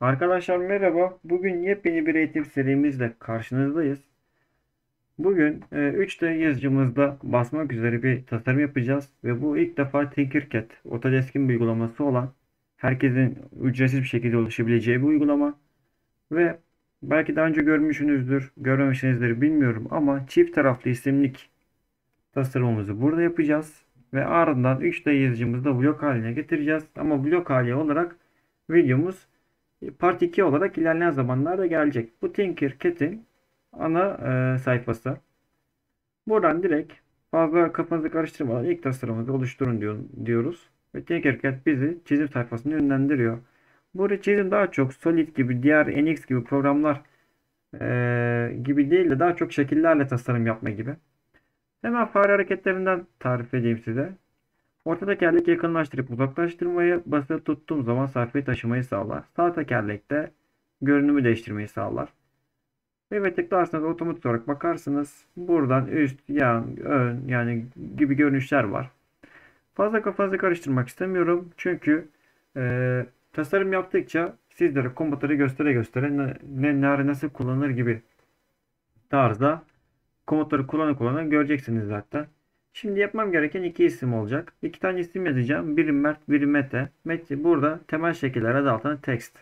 Arkadaşlar merhaba. Bugün yepyeni bir eğitim serimizle karşınızdayız. Bugün e, 3D yazıcımızda basmak üzere bir tasarım yapacağız ve bu ilk defa Tinkercad Autodesk'in bir uygulaması olan herkesin ücretsiz bir şekilde ulaşabileceği bir uygulama ve belki daha önce görmüşsünüzdür, görmemişsinizdir bilmiyorum ama çift taraflı isimlik tasarımımızı burada yapacağız ve ardından 3D yazıcımızda blok haline getireceğiz ama blok hali olarak videomuz Part 2 olarak ilerleyen zamanlarda gelecek. Bu Tinkercad'in ana e, sayfası. Buradan direkt fazla kafanızı karıştırmadan ilk tasarımımızı oluşturun diyor, diyoruz. Ve Tinkercad bizi çizim sayfasına yönlendiriyor. Burada çizim daha çok Solid gibi, diğer NX gibi programlar e, gibi değil de daha çok şekillerle tasarım yapma gibi. Hemen fare hareketlerinden tarif edeyim size. Orta tekerlek yakınlaştırıp uzaklaştırmayı, basılı tuttuğum zaman sayfayı taşımayı sağlar. Sağ tekerlekte görünümü değiştirmeyi sağlar. Ve tıklarsanız otomatik olarak bakarsınız. Buradan üst, yan, ön yani gibi görünüşler var. Fazla kafanızı karıştırmak istemiyorum. Çünkü e, tasarım yaptıkça sizlere komutları göstere göstere ne, ne, ne nasıl kullanılır gibi tarzda komutları kullanı kullanı göreceksiniz zaten. Şimdi yapmam gereken iki isim olacak. İki tane isim yazacağım. Biri Mert, biri Mete. Mete burada temel şekiller adı altında text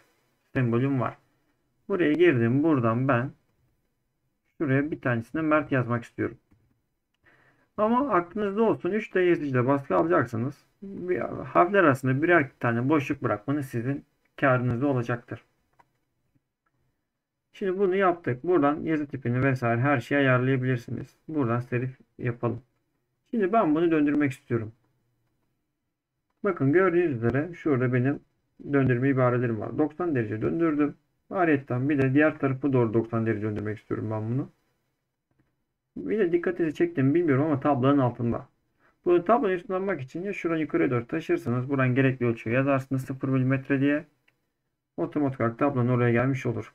sembolüm var. Buraya girdim. Buradan ben şuraya bir tanesine Mert yazmak istiyorum. Ama aklınızda olsun 3D yazıcıda baskı alacaksınız. Bir, harfler arasında birer tane boşluk bırakmanız sizin karınızda olacaktır. Şimdi bunu yaptık. Buradan yazı tipini vesaire her şeyi ayarlayabilirsiniz. Buradan serif yapalım. Şimdi ben bunu döndürmek istiyorum. Bakın gördüğünüz üzere şurada benim döndürme ibarelerim var. 90 derece döndürdüm. Ayrıca bir de diğer tarafı doğru 90 derece döndürmek istiyorum ben bunu. Bir de dikkatinizi çektim bilmiyorum ama tablonun altında. Bunu tablonun üstüne almak için ya şuradan yukarıya doğru taşırsınız. Buradan gerekli ölçüyü yazarsınız 0 mm diye. Otomatik olarak tablonun oraya gelmiş olur.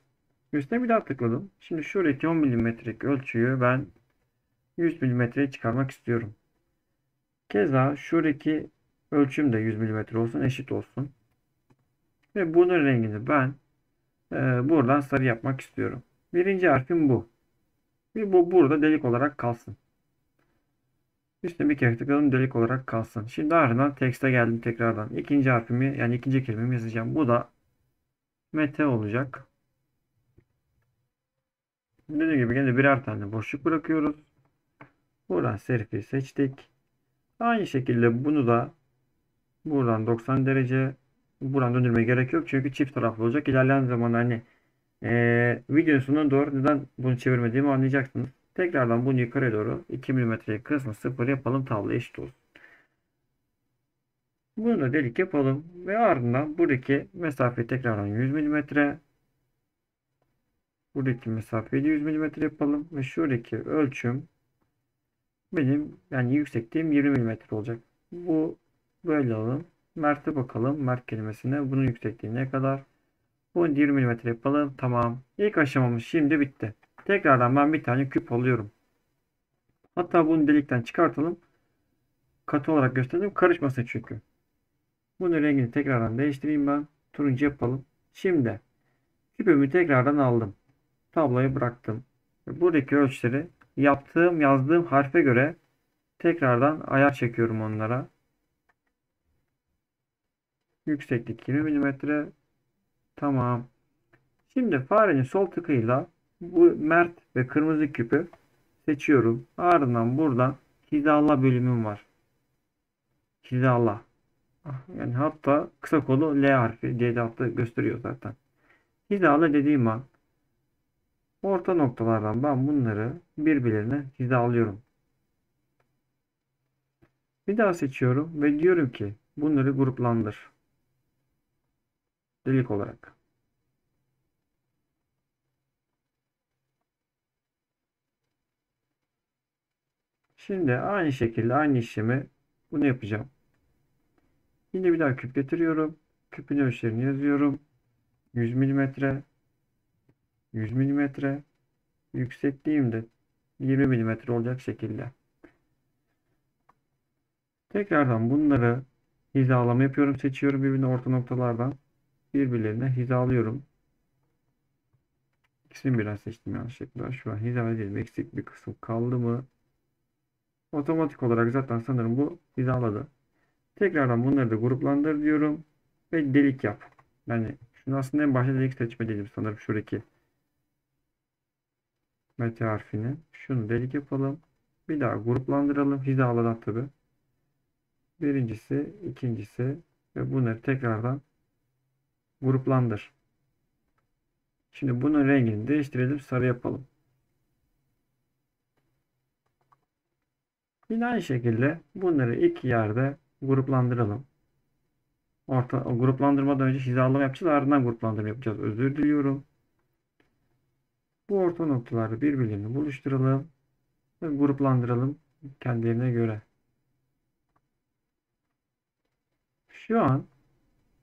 Üstüne bir daha tıkladım. Şimdi şuradaki 10 mm'lik ölçüyü ben 100 mm'ye çıkarmak istiyorum. Keza şuradaki ölçüm de 100 mm olsun, eşit olsun. Ve bunun rengini ben e, buradan sarı yapmak istiyorum. Birinci harfim bu. Ve bu burada delik olarak kalsın. Üstüne bir kere tıkladım delik olarak kalsın. Şimdi ardından tekste geldim tekrardan. İkinci harfimi yani ikinci kelimemi yazacağım. Bu da Mete olacak. Dediğim gibi yine birer tane boşluk bırakıyoruz. Buradan serifi seçtik. Aynı şekilde bunu da buradan 90 derece buradan döndürmeye gerek yok. Çünkü çift taraflı olacak. İlerleyen zaman hani e, videonun sonuna doğru neden bunu çevirmediğimi anlayacaksınız. Tekrardan bunu yukarı doğru 2 mm'ye kısmı 0 yapalım. Tablo eşit olsun. Bunu da delik yapalım. Ve ardından buradaki mesafeyi tekrardan 100 mm buradaki mesafeyi 100 mm yapalım. Ve şuradaki ölçüm benim yani yüksekliğim 20 mm olacak. Bu böyle alalım. Mert'e bakalım. Mert kelimesine. Bunun yüksekliği ne kadar? Bunu 20 mm yapalım. Tamam. İlk aşamamız şimdi bitti. Tekrardan ben bir tane küp alıyorum. Hatta bunu delikten çıkartalım. Katı olarak göstereyim. Karışmasın çünkü. Bunun rengini tekrardan değiştireyim ben. Turuncu yapalım. Şimdi küpümü tekrardan aldım. Tabloyu bıraktım. Buradaki ölçüleri yaptığım yazdığım harfe göre tekrardan ayar çekiyorum onlara. Yükseklik 20 mm. Tamam. Şimdi farenin sol tıkıyla bu mert ve kırmızı küpü seçiyorum. Ardından buradan hizala bölümüm var. Hizala. Yani hatta kısa kolu L harfi diye de gösteriyor zaten. Hizala dediğim an Orta noktalardan ben bunları birbirlerine hizalıyorum. Bir daha seçiyorum ve diyorum ki bunları gruplandır. Delik olarak. Şimdi aynı şekilde aynı işlemi bunu yapacağım. Yine bir daha küp getiriyorum. Küpün ölçülerini yazıyorum. 100 milimetre 100 mm yüksekliğim de 20 mm olacak şekilde. Tekrardan bunları hizalama yapıyorum. Seçiyorum birbirine orta noktalardan birbirlerine hizalıyorum. İkisini birden seçtim yanlışlıkla. Şu an hizaladım. Eksik bir kısım kaldı mı? Otomatik olarak zaten sanırım bu hizaladı. Tekrardan bunları da gruplandır diyorum. Ve delik yap. Yani şunu aslında en başta delik seçmeliydim sanırım şuradaki. Mete harfini. Şunu delik yapalım. Bir daha gruplandıralım. Hizaladan tabi. Birincisi, ikincisi ve bunları tekrardan gruplandır. Şimdi bunun rengini değiştirelim. Sarı yapalım. Yine aynı şekilde bunları iki yerde gruplandıralım. Orta, gruplandırmadan önce hizalama yapacağız. Ardından gruplandırma yapacağız. Özür diliyorum. Bu orta noktaları birbirlerini buluşturalım. Ve gruplandıralım kendilerine göre. Şu an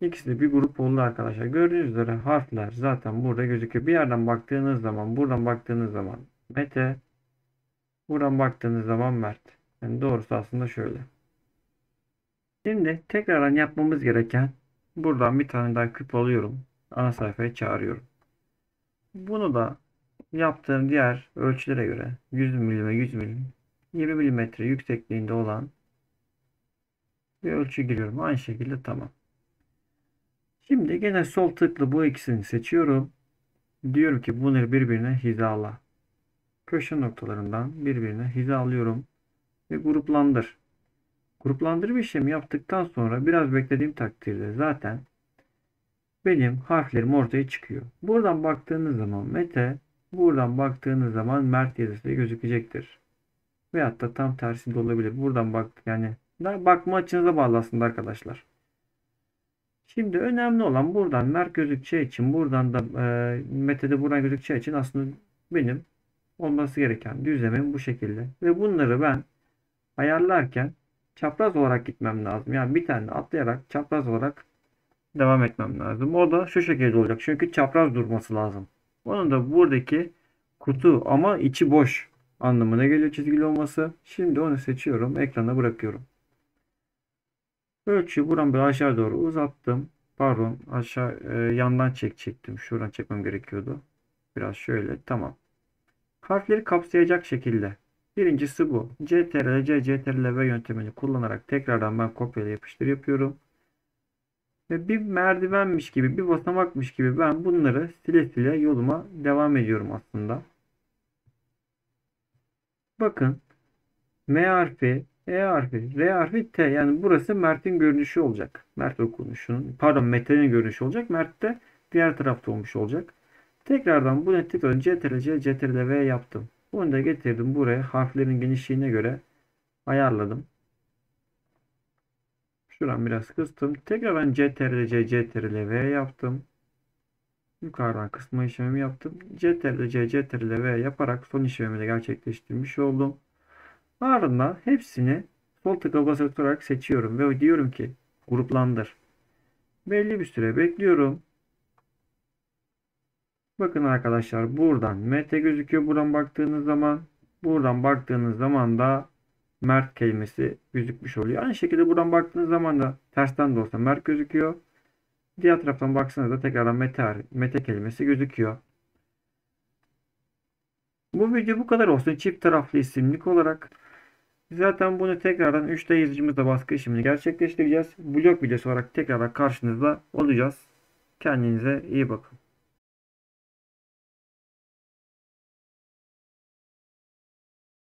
ikisi de bir grup oldu arkadaşlar. Gördüğünüz üzere harfler zaten burada gözüküyor. Bir yerden baktığınız zaman, buradan baktığınız zaman Mete, buradan baktığınız zaman Mert. Yani doğrusu aslında şöyle. Şimdi tekrardan yapmamız gereken buradan bir tane daha küp alıyorum. Ana sayfaya çağırıyorum. Bunu da yaptığım diğer ölçülere göre 100 mm 100 mm 20 mm yüksekliğinde olan bir ölçü giriyorum. Aynı şekilde tamam. Şimdi gene sol tıklı bu ikisini seçiyorum. Diyorum ki bunları birbirine hizala. Köşe noktalarından birbirine hizalıyorum ve gruplandır. Gruplandırma işlemi yaptıktan sonra biraz beklediğim takdirde zaten benim harflerim ortaya çıkıyor. Buradan baktığınız zaman Mete, buradan baktığınız zaman Mert yazısı gözükecektir. Veyahut da tam tersi de olabilir. Buradan bak yani bakma açınıza bağlı aslında arkadaşlar. Şimdi önemli olan buradan Mert gözükeceği için buradan da e, Mete'de buradan gözükeceği için aslında benim olması gereken düzlemim bu şekilde. Ve bunları ben ayarlarken çapraz olarak gitmem lazım. Yani bir tane atlayarak çapraz olarak devam etmem lazım. O da şu şekilde olacak. Çünkü çapraz durması lazım. Onun da buradaki kutu ama içi boş anlamına geliyor çizgili olması. Şimdi onu seçiyorum. Ekrana bırakıyorum. Ölçüyü buram bir aşağı doğru uzattım. Pardon aşağı e, yandan çek çektim. Şuradan çekmem gerekiyordu. Biraz şöyle. Tamam. Harfleri kapsayacak şekilde. Birincisi bu. CTRL, C, CTRL V yöntemini kullanarak tekrardan ben kopyala yapıştır yapıyorum. Ve bir merdivenmiş gibi, bir basamakmış gibi ben bunları sile sile yoluma devam ediyorum aslında. Bakın M harfi, E harfi, R harfi, T. Yani burası Mert'in görünüşü olacak. Mert okunuşunun, pardon Mete'nin görünüşü olacak. Mert de diğer tarafta olmuş olacak. Tekrardan bu tıkladım. CTRL, C, CTRL V yaptım. Bunu da getirdim buraya. Harflerin genişliğine göre ayarladım. Şuran biraz kıstım. Tekrar ben CTRL C, CTRL V yaptım. Yukarıdan kısma işlemimi yaptım. CTRL C, CTRL V yaparak son işlemimi de gerçekleştirmiş oldum. Ardından hepsini sol tıka basılı tutarak seçiyorum ve diyorum ki gruplandır. Belli bir süre bekliyorum. Bakın arkadaşlar buradan MT gözüküyor. Buradan baktığınız zaman buradan baktığınız zaman da Mert kelimesi gözükmüş oluyor. Aynı şekilde buradan baktığınız zaman da tersten de olsa Mert gözüküyor. Diğer taraftan baksanız da tekrardan Mete, Mete kelimesi gözüküyor. Bu video bu kadar olsun. Çift taraflı isimlik olarak. Zaten bunu tekrardan 3D yazıcımızda baskı işlemini gerçekleştireceğiz. Blog videosu olarak tekrardan karşınızda olacağız. Kendinize iyi bakın.